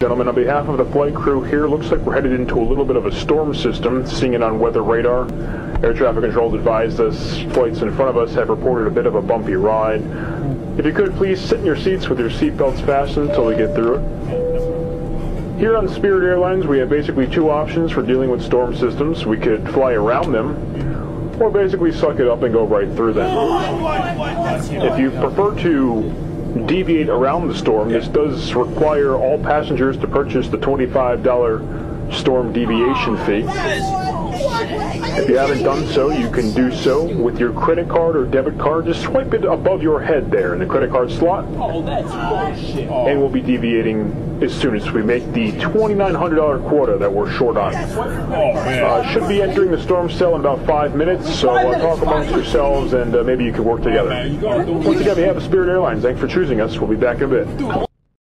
Gentlemen, on behalf of the flight crew here, looks like we're headed into a little bit of a storm system, seeing it on weather radar. Air traffic control advised us flights in front of us have reported a bit of a bumpy ride. If you could please sit in your seats with your seatbelts fastened until we get through it. Here on Spirit Airlines, we have basically two options for dealing with storm systems. We could fly around them, or basically suck it up and go right through them. If you prefer to deviate around the storm. This does require all passengers to purchase the $25 storm deviation fee. If you haven't done so, you can do so with your credit card or debit card. Just swipe it above your head there in the credit card slot. Oh, that's bullshit. And we'll be deviating as soon as we make the $2,900 quota that we're short on. Uh, should be entering the storm cell in about five minutes, so uh, talk amongst yourselves and uh, maybe you can work together. Once again, we have a Spirit Airlines. Thanks for choosing us. We'll be back in a bit.